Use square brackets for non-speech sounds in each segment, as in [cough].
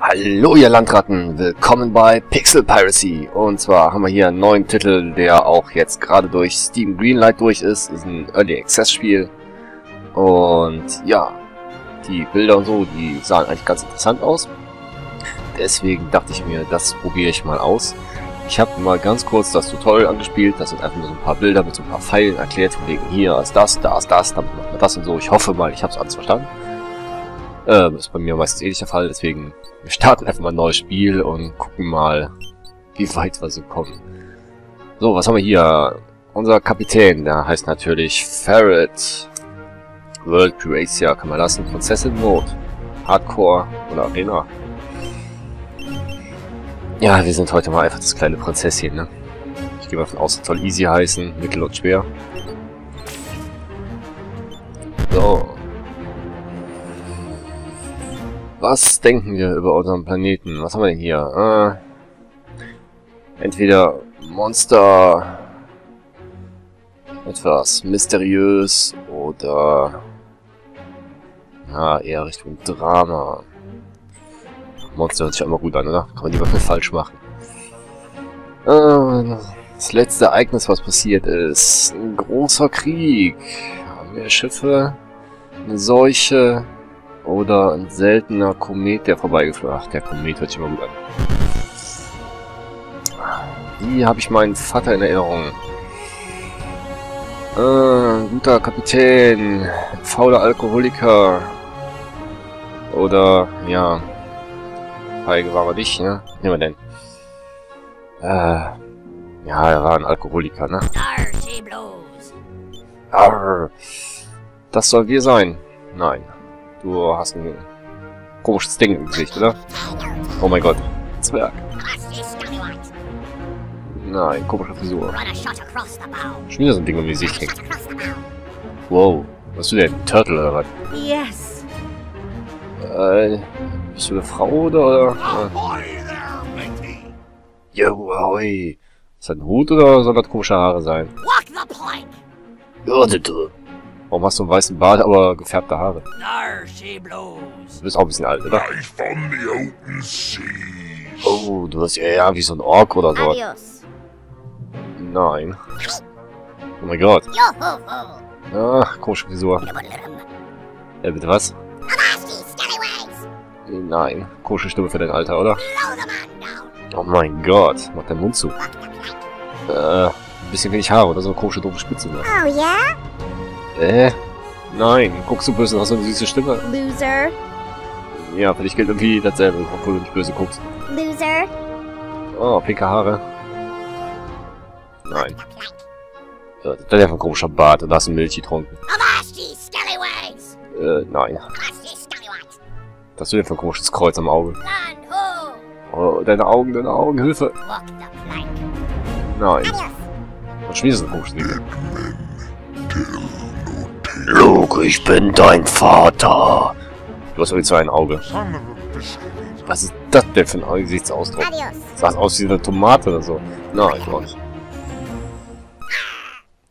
Hallo ihr Landratten, willkommen bei Pixel Piracy. Und zwar haben wir hier einen neuen Titel, der auch jetzt gerade durch Steam Greenlight durch ist. Ist ein Early Access Spiel. Und ja, die Bilder und so, die sahen eigentlich ganz interessant aus. Deswegen dachte ich mir, das probiere ich mal aus. Ich habe mal ganz kurz das Tutorial angespielt. Das sind einfach nur so ein paar Bilder mit so ein paar Pfeilen erklärt. Von wegen hier ist das, da ist das, dann macht man das und so. Ich hoffe mal, ich habe es alles verstanden. Ähm, ist bei mir meistens nicht der Fall, deswegen wir starten einfach mal ein neues Spiel und gucken mal, wie weit wir so kommen. So, was haben wir hier? Unser Kapitän, der heißt natürlich Ferret. World Curacia kann man lassen. Prinzessin Mode. Hardcore oder Arena. Ja, wir sind heute mal einfach das kleine Prinzesschen, ne? Ich gehe mal von aus, soll easy heißen, mittel und schwer. So. Was denken wir über unseren Planeten? Was haben wir denn hier? Äh, entweder Monster, etwas mysteriös oder ja, eher Richtung Drama. Monster hört sich immer gut an, oder? Kann man lieber viel falsch machen. Äh, das letzte Ereignis, was passiert ist. Ein großer Krieg. Haben wir Schiffe? Eine Seuche? Oder ein seltener Komet, der vorbeigeflogen Ach, der Komet hört sich immer gut an. Wie habe ich meinen Vater in Erinnerung? Äh, guter Kapitän, fauler Alkoholiker. Oder, ja, feige war er nicht, ne? Nehmen wir denn? Äh, ja, er war ein Alkoholiker, ne? Arr, das soll wir sein. Nein. Du hast ein komisches Ding im Gesicht, oder? Oh mein Gott. Zwerg. Nein, komische Frisur. Schon wieder so ein Ding um die Gesicht hängt. Wow. Was bist du denn? Turtle oder was? Yes. Äh, bist du eine Frau oder? Jo, ahoi. Ist das ein Hut oder soll das komische Haare sein? Walk the plank. Ja. Warum hast du einen weißen Bart, aber gefärbte Haare? Du bist auch ein bisschen alt, oder? Life from the open seas. Oh, du bist ja eher wie so ein Ork oder so. Adios. Nein. Oh mein Gott. Ach, komische Frisur. Äh, bitte was? Nein. Komische Stimme für dein Alter, oder? Oh mein Gott. Mach deinen Mund zu. Äh, ein bisschen wenig Haare oder so eine komische doofe Spitze. Ne? Oh yeah? Äh? Nein. Guckst du böse, hast du eine süße Stimme? Loser. Ja, für dich gilt irgendwie dasselbe, obwohl du nicht böse guckst. Loser. Oh, pinke Haare. Nein. Ja, das ist einfach ein komischer Bart und da hast du Milch getrunken. Äh, nein. Was hast du denn für ein komisches Kreuz am Auge? Oh, deine Augen, deine Augen, Hilfe. Walk the plank. Nein. Schon wieder so ein komisches Ding. Luke, ich bin dein Vater. Du hast so ein Auge. Was ist das denn für ein Gesichtsausdruck? Sah aus wie eine Tomate oder so. Nein, gar nicht.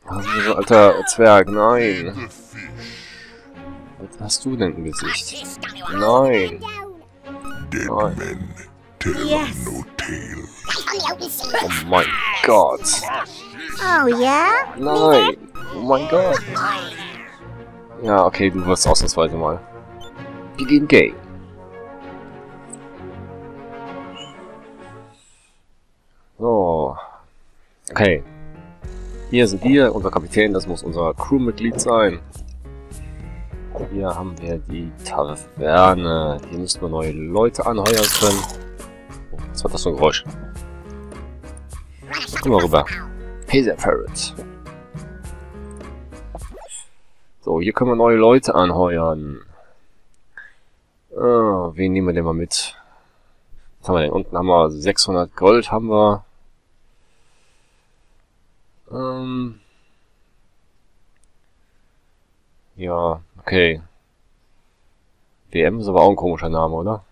Was ist so alter Zwerg? Nein. Was hast du denn im Gesicht? Nein. Nein. Oh mein Gott. Oh yeah? Nein. Oh mein Gott. Ja, okay, du wirst ausnahmsweise mal. Begin Game. So. Okay. Hier sind wir, unser Kapitän, das muss unser Crewmitglied sein. Hier haben wir die Taverne. Hier müssten wir neue Leute anheuern können. Oh, was war das für ein Geräusch? Guck mal rüber. Hey there, Ferret. So, hier können wir neue Leute anheuern. Ah, wen nehmen wir denn mal mit? Was haben wir denn? Unten haben wir 600 Gold, haben wir. Ähm. Ja, okay. WM ist aber auch ein komischer Name, oder?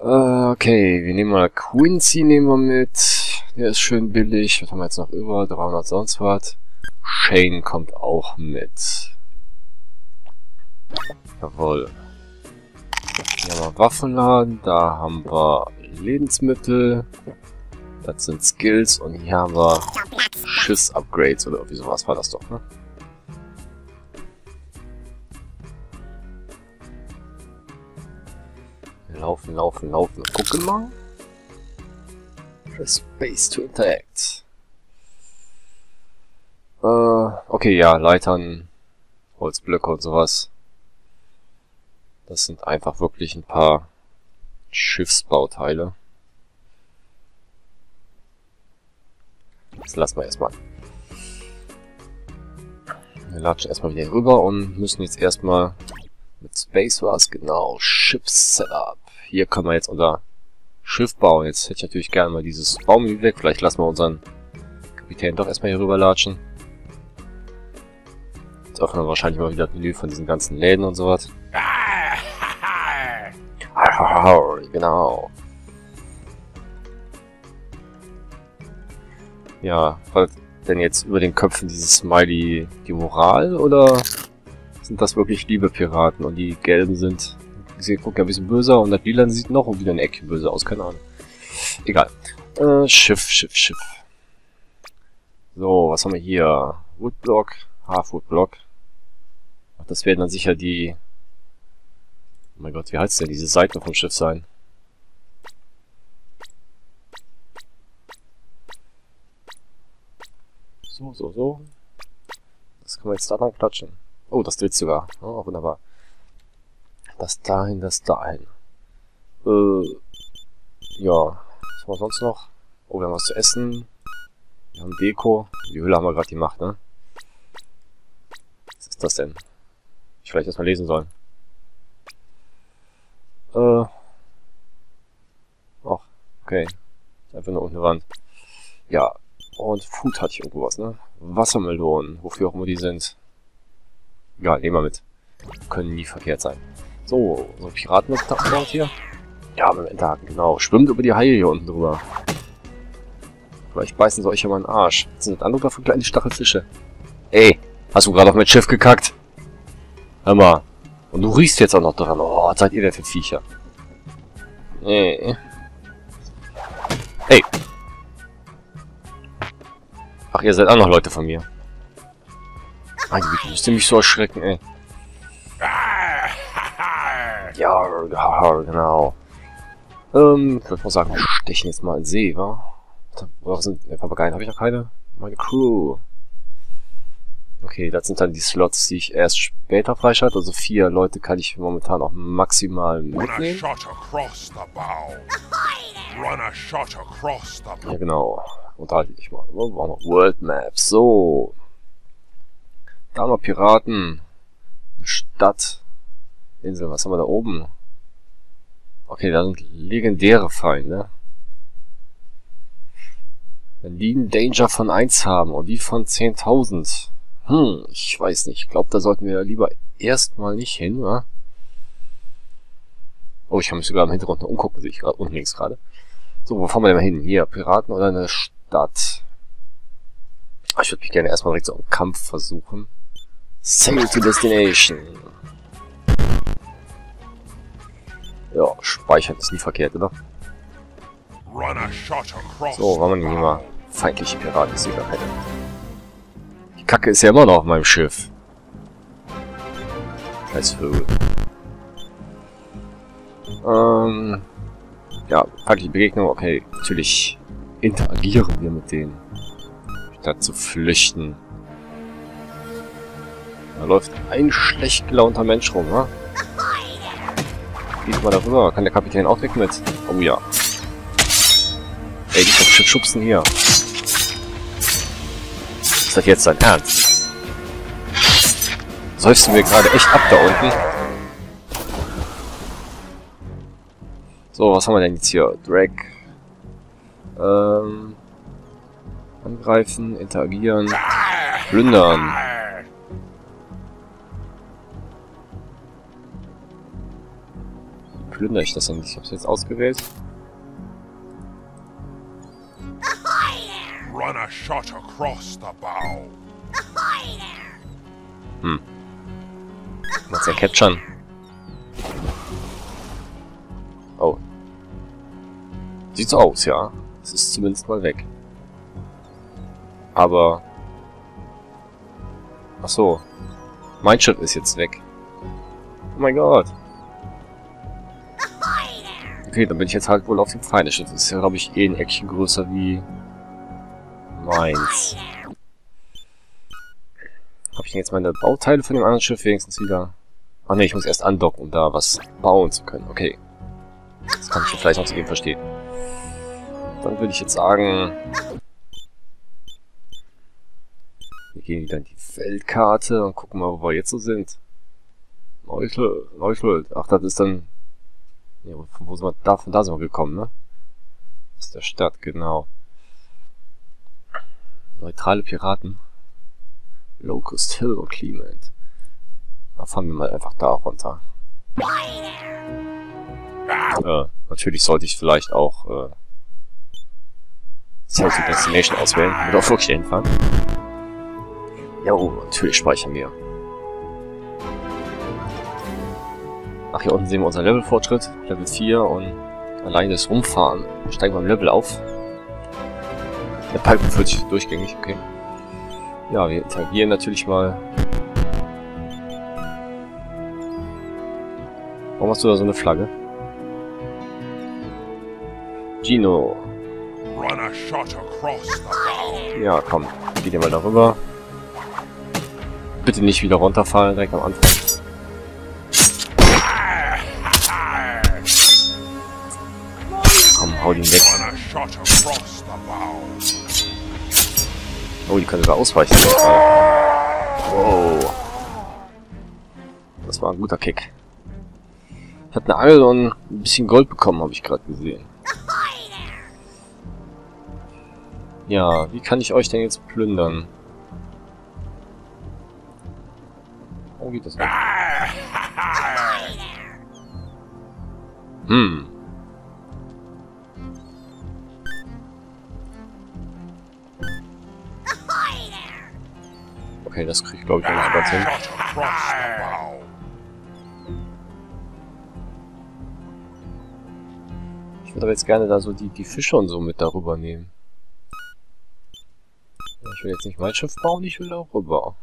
Äh, okay, wir nehmen mal Quincy nehmen wir mit. Der ist schön billig. Was haben wir jetzt noch über? 300 sonst was. Shane kommt auch mit. Jawohl. Hier haben wir Waffenladen, da haben wir Lebensmittel, das sind Skills und hier haben wir Schiffs-Upgrades oder irgendwie sowas war das doch, ne? Laufen, laufen, laufen. Gucken mal. Press Space to interact. Äh, okay, ja, Leitern, Holzblöcke und sowas. Das sind einfach wirklich ein paar Schiffsbauteile. Das lassen wir erstmal. Wir latschen erstmal wieder rüber und müssen jetzt erstmal mit Space was genau. Schiffs Setup. Hier können wir jetzt unser Schiff bauen. Jetzt hätte ich natürlich gerne mal dieses Baum weg. Vielleicht lassen wir unseren Kapitän doch erstmal hier rüber latschen. Jetzt öffnen wir wahrscheinlich mal wieder das Menü von diesen ganzen Läden und sowas. [laughs] Genau. Ja, was denn jetzt über den Köpfen dieses Smiley die Moral oder sind das wirklich liebe Piraten und die gelben sind Sie guckt ja ein bisschen böser und das Lila sieht noch wieder ein Eckchen böse aus, keine Ahnung. Egal. Äh, Schiff, Schiff, Schiff. So, was haben wir hier? Woodblock, Half-Woodblock. Das werden dann sicher die... Oh mein Gott, wie heißt denn diese Seiten vom Schiff sein? So, so, so. Das können wir jetzt da dran klatschen. Oh, das dreht sogar. Oh, wunderbar. Das dahin, das dahin. Äh, ja. Was haben wir sonst noch? Oh, wir haben was zu essen. Wir haben Deko. Die Hülle haben wir gerade gemacht, ne? Was ist das denn? Ich vielleicht erstmal lesen sollen. Äh. Ach, okay. Einfach nur eine Wand. Ja. Und Food hatte ich irgendwo was, ne? Wassermelonen, wofür auch immer die sind. Egal, nehmen wir mit. Können nie verkehrt sein. So, so Piraten dort hier. Ja, mit dem Enterhaken, genau. Schwimmt über die Haie hier unten drüber. Vielleicht beißen sie euch ja mal in den Arsch. Was sind das andere für kleine Stachelfische? Ey, hast du gerade auf mein Schiff gekackt? Hör mal. Und du riechst jetzt auch noch dran. Oh, was seid ihr denn für Viecher? Nee. Ey. Ach, ihr seid auch noch Leute von mir. Meine Güte, müsst ihr mich so erschrecken, ey. Ja, genau. Ähm, ich würde mal sagen, wir stechen jetzt mal in See, wa? Was sind Papageien? Habe ich noch keine? Meine Crew. Okay, das sind dann die Slots, die ich erst später freischalte. Also vier Leute kann ich momentan auch maximal mitnehmen. [laughs] Ja, genau. Unterhalte ich mal. Wo waren wir? World Map. So. Da haben wir Piraten. Stadt. Insel. Was haben wir da oben? Okay, da sind legendäre Feinde. Wenn die einen Danger von 1 haben und die von 10.000. Hm, ich weiß nicht. Ich glaube, da sollten wir lieber erstmal nicht hin, wa? Oh, ich kann mich sogar im Hintergrund noch umgucken, sehe ich gerade unten links gerade. So, wo fahren wir denn mal hin? Hier, Piraten oder eine Stadt? Ah, Ich würde mich gerne erstmal direkt so einen Kampf versuchen. Sail to Destination. Ja, speichern ist nie verkehrt, oder? So, waren wir hier mal? Feindliche Piraten, sehe gar keine. Kacke ist ja immer noch auf meinem Schiff. Scheiß Vögel. Ähm, ja, feindliche Begegnung, okay, natürlich interagieren wir mit denen. Statt zu flüchten. Da läuft ein schlecht gelaunter Mensch rum, ne? Geht mal darüber, kann der Kapitän auch weg mit? Oh ja. Ey, die Schiff schubsen hier. Das jetzt dein Ernst? Du mir gerade echt ab da unten? So, was haben wir denn jetzt hier? Drag. Ähm. Angreifen, interagieren, plündern. Plünder ich das denn? Ich hab's jetzt ausgewählt. Run a shot across the bow. Was ja capturen. Sieht so aus, ja. Es ist zumindest mal weg. Aber... Ach so. Mein Schiff ist jetzt weg. Oh mein Gott. Okay, dann bin ich jetzt halt wohl auf dem Feindeschiff. Das ist ja, glaube ich, eh ein Eckchen größer wie meins. Habe ich jetzt meine Bauteile von dem anderen Schiff wenigstens wieder? Ach ne, ich muss erst andocken, um da was bauen zu können. Okay. Das kann ich vielleicht noch zu eben verstehen. Dann würde ich jetzt sagen... Wir gehen wieder in die Weltkarte und gucken mal, wo wir jetzt so sind. Neuschuld. Neuschuld. Ach, das ist dann... Ja, von wo sind wir? Da, von da sind wir gekommen, ne? Aus der Stadt, genau. Neutrale Piraten. Locust Hill und Clement. Da fahren wir mal einfach da runter. Äh, natürlich sollte ich vielleicht auch äh, to Destination auswählen oder auch wirklich hinfahren. Ja, oh, natürlich speichern wir. Ach, hier unten sehen wir unseren Levelfortschritt, Level 4 und allein das Rumfahren steigen wir im Level auf. Der fühlt sich durchgängig, okay. Ja, wir interagieren natürlich mal. Warum hast du da so eine Flagge? Gino. Ja, komm. Geh dir mal darüber. Bitte nicht wieder runterfallen direkt am Anfang. Komm, hau den weg. Oh, die können sogar ausweichen. Wow. Das war ein guter Kick. Ich habe eine Angel und ein bisschen Gold bekommen, habe ich gerade gesehen. Ja, wie kann ich euch denn jetzt plündern? Oh, geht das nicht? Hm. Okay, das krieg ich glaube ich noch nicht ganz hin. Ich würde aber jetzt gerne da so die, die Fische und so mit darüber nehmen. Ich will jetzt nicht mein Schiff bauen, ich will da rüber.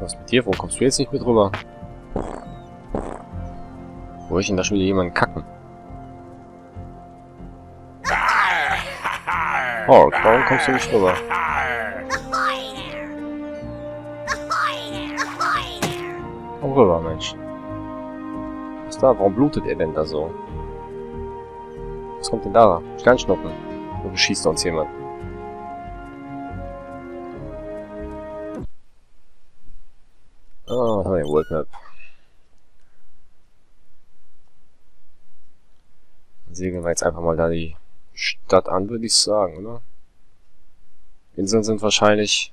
Was mit dir? Wo kommst du jetzt nicht mit rüber? Wo ich denn da schon wieder jemanden kacken? Oh, warum kommst du nicht rüber? Komm rüber, Mensch. Was ist da? Warum blutet er denn da so? Was kommt denn da? Sternschnuppen. Wo beschießt uns jemand? Ah, oh, World Map. Segeln wir jetzt einfach mal da die Stadt an, würde ich sagen, oder? Inseln sind wahrscheinlich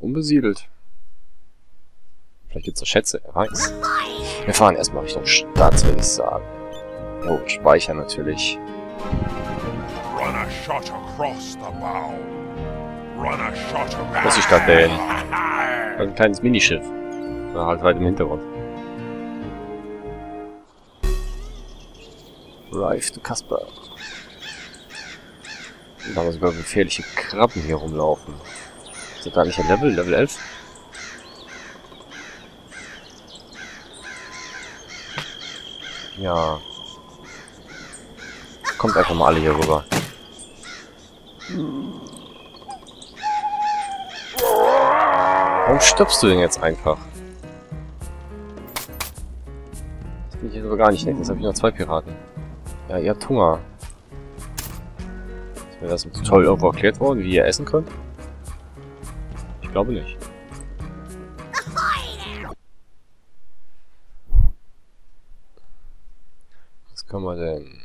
unbesiedelt. Vielleicht gibt's da Schätze, wer weiß. Wir fahren erstmal Richtung Stadt, würde ich sagen. Jo, speichern natürlich. Run a shot across the bow. Run a shot across die Stadt denn? Ein kleines Minischiff. Na, halt weit im Hintergrund. Drive to Kasper. Und da haben sogar gefährliche Krabben hier rumlaufen. Sind da nicht ein Level? Level 11? Ja. Kommt einfach mal alle hier rüber. Warum stirbst du denn jetzt einfach? Das bin ich jetzt aber gar nicht nett. Jetzt habe ich noch zwei Piraten. Ja, ihr habt Hunger. Ist mir das im Tutorial irgendwo erklärt worden, wie ihr essen könnt? Ich glaube nicht. Was kann man denn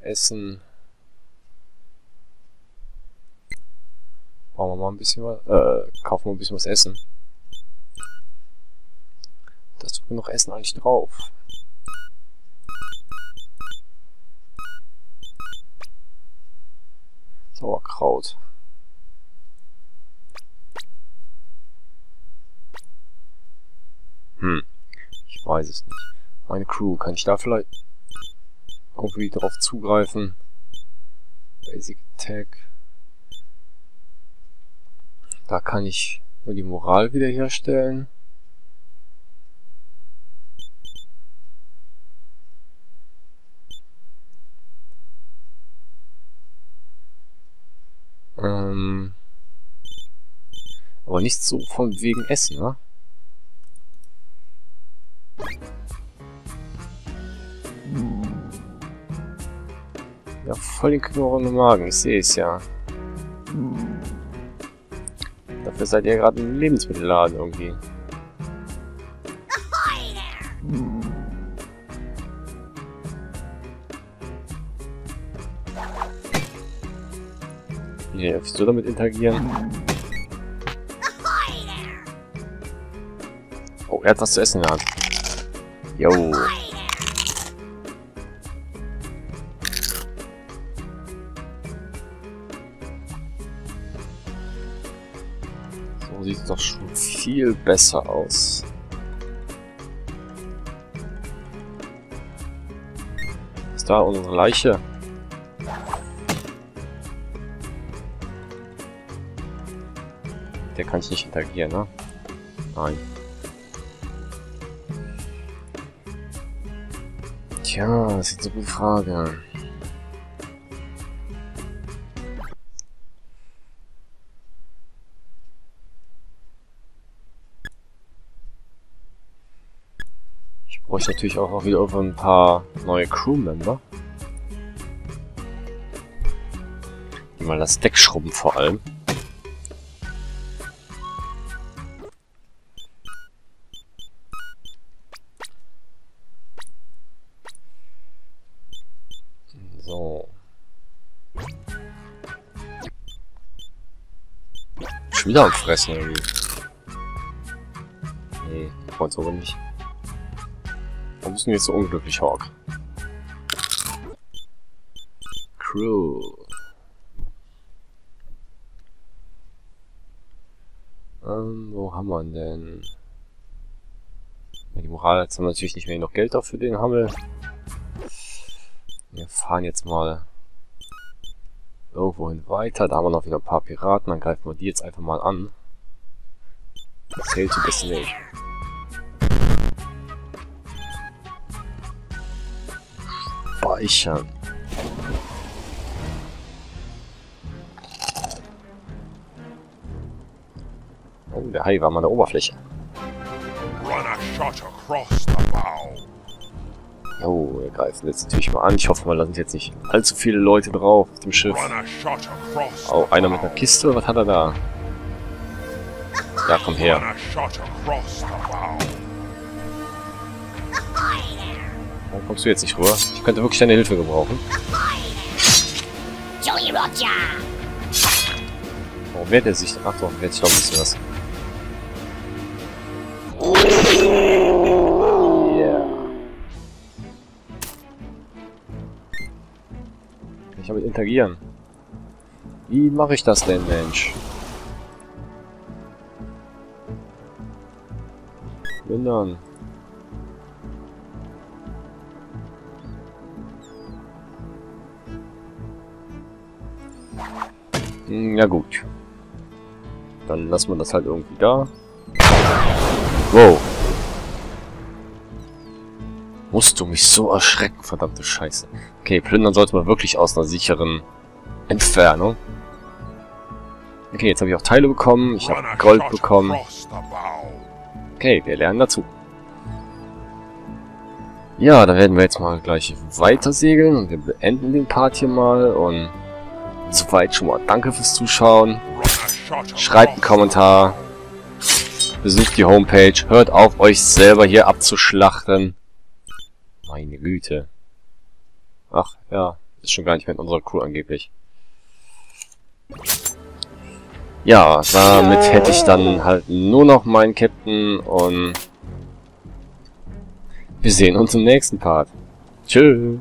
essen? Brauchen wir mal ein bisschen was, äh, kaufen wir ein bisschen was essen. Da ist genug Essen eigentlich drauf. Sauerkraut. Hm. Ich weiß es nicht. Meine Crew, kann ich da vielleicht irgendwie drauf zugreifen? Basic Attack. Da kann ich nur die Moral wiederherstellen. Ähm, aber nicht so von wegen Essen, ne? Ja, voll den knurrenden Magen, ich sehe es ja. Dafür seid ihr gerade im Lebensmittelladen irgendwie. Wie darfst du damit interagieren? Oh, er hat was zu essen in der Hand. Jo. So sieht es doch schon viel besser aus. Ist da unsere Leiche? Der kann ich nicht interagieren, ne? Nein. Tja, das ist eine gute Frage. Ich bräuchte natürlich auch wieder ein paar neue Crewmember. Mal das Deck schrubben vor allem. Schon wieder am Fressen irgendwie. Nee, freut's aber nicht. Warum bist du jetzt so unglücklich, Hawk? Crew. Ähm, wo haben wir denn? Die Moral, jetzt haben wir natürlich nicht mehr genug Geld dafür den Hammel. Wir fahren jetzt mal irgendwohin weiter. Da haben wir noch wieder ein paar Piraten. Dann greifen wir die jetzt einfach mal an. Sail to Destination. Speichern. Oh, der Hai war mal an der Oberfläche. Run a shot across the bow. Jo, wir greifen jetzt natürlich mal an. Ich hoffe mal, da sind jetzt nicht allzu viele Leute drauf auf dem Schiff. Oh, einer mit einer Kiste. Was hat er da? Ja, komm her. Warum kommst du jetzt nicht rüber? Ich könnte wirklich deine Hilfe gebrauchen. Warum wehrt er sich? Ach doch, wehrt sich doch ein bisschen was. Interagieren? Wie mache ich das denn, Mensch? Mindern. Hm, Ja gut. Dann lassen wir das halt irgendwie da. Wow. Musst du mich so erschrecken, verdammte Scheiße. Okay, plündern sollte man wirklich aus einer sicheren Entfernung. Okay, jetzt habe ich auch Teile bekommen. Ich habe Gold bekommen. Okay, wir lernen dazu. Ja, dann werden wir jetzt mal gleich weiter segeln und wir beenden den Part hier mal und soweit schon mal danke fürs Zuschauen. Schreibt einen Kommentar. Besucht die Homepage. Hört auf, euch selber hier abzuschlachten. Meine Güte. Ach, ja. Ist schon gar nicht mehr in unserer Crew angeblich. Ja, damit hätte ich dann halt nur noch meinen Captain und wir sehen uns im nächsten Part. Tschüss.